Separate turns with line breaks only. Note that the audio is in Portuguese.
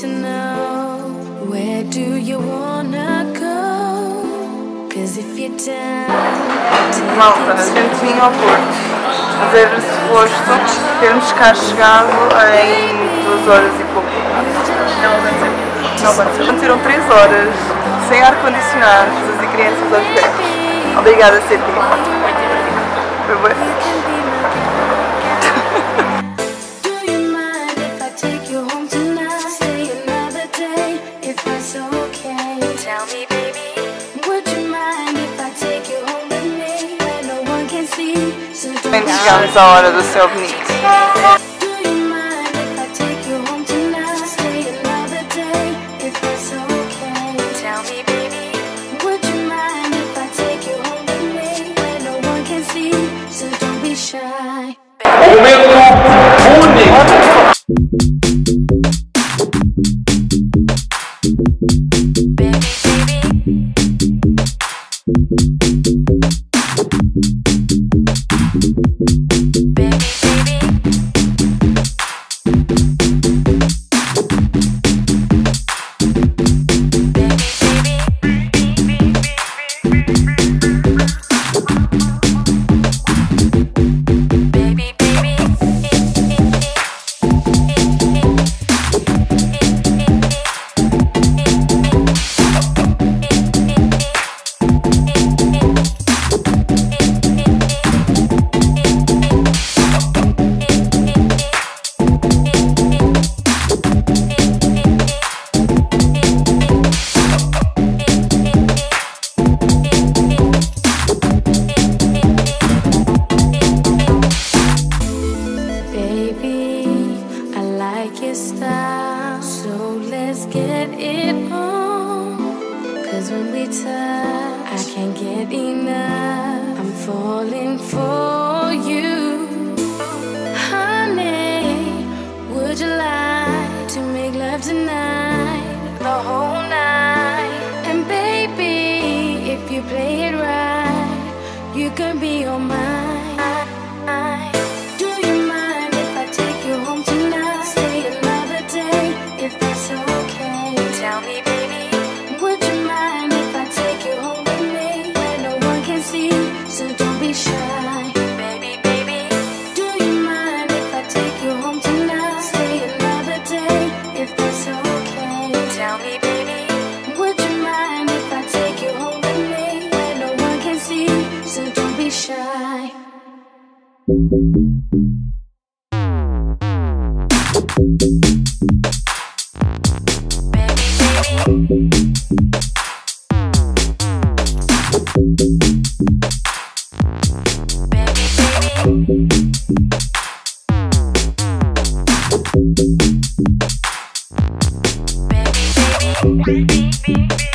to know where do you wanna go? Cause if you're down,
Malta, a gente vinha ao Porto mas era suposto termos cá chegado em duas horas e pouco. Não aconteceu. Aconteceram três horas sem ar-condicionado, e crianças aos pés. Obrigada, CT. Foi bem.
One can see? So don't be shy.
Momento único.
So let's get it on. Cause when we touch, I can't get enough. I'm falling for So don't be shy, baby, baby. Do you mind if I take you home tonight? Stay another day, if that's okay. Tell me, baby, would you mind if I take you home with me where no one can see? So don't be shy. Baby, baby. beat, beat.